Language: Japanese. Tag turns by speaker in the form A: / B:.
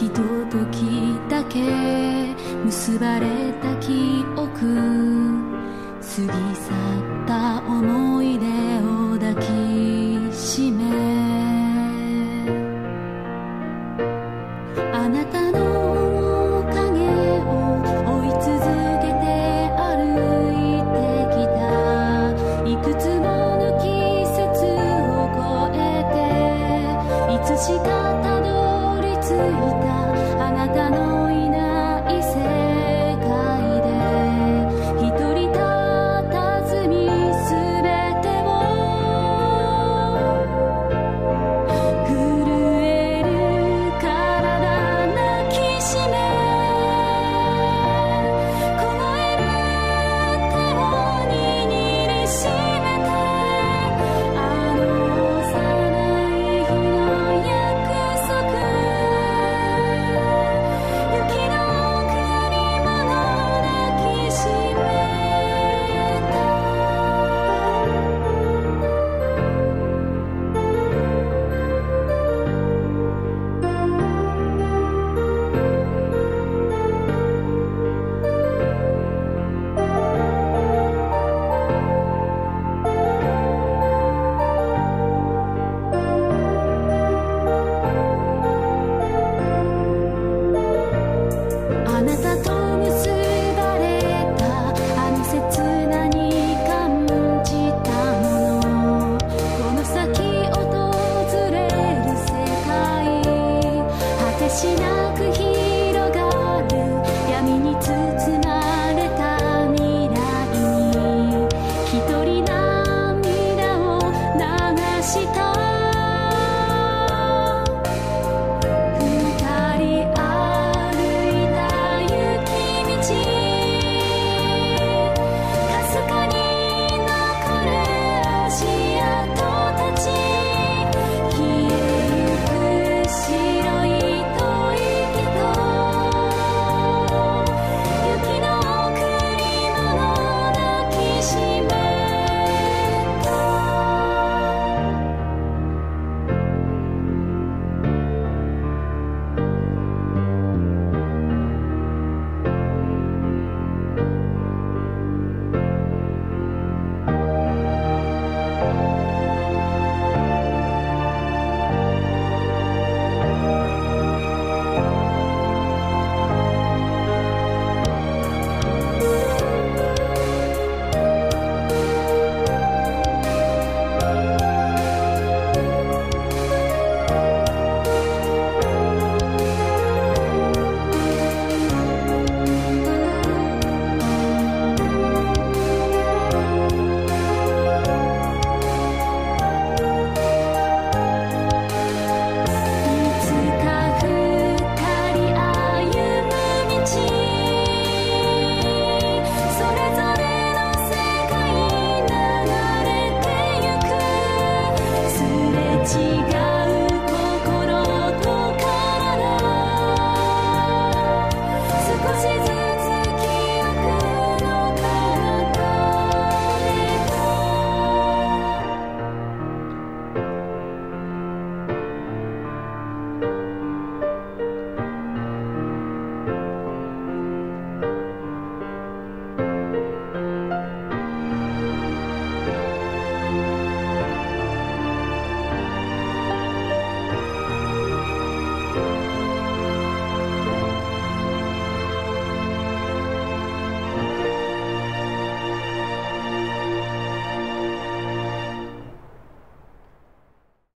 A: ひとときだけ結ばれた記憶過ぎ去った思い出を抱きしめあなたの面影を追い続けて歩いてきた。いくつもの季節を越えていつしかたどり着いた。